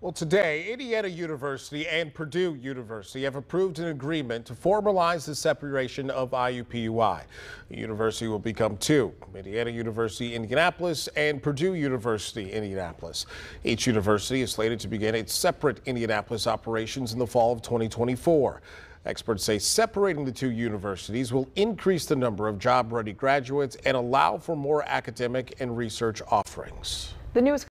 Well, today, Indiana University and Purdue University have approved an agreement to formalize the separation of IUPUI. The university will become two, Indiana University Indianapolis and Purdue University Indianapolis. Each university is slated to begin its separate Indianapolis operations in the fall of 2024. Experts say separating the two universities will increase the number of job-ready graduates and allow for more academic and research offerings. The news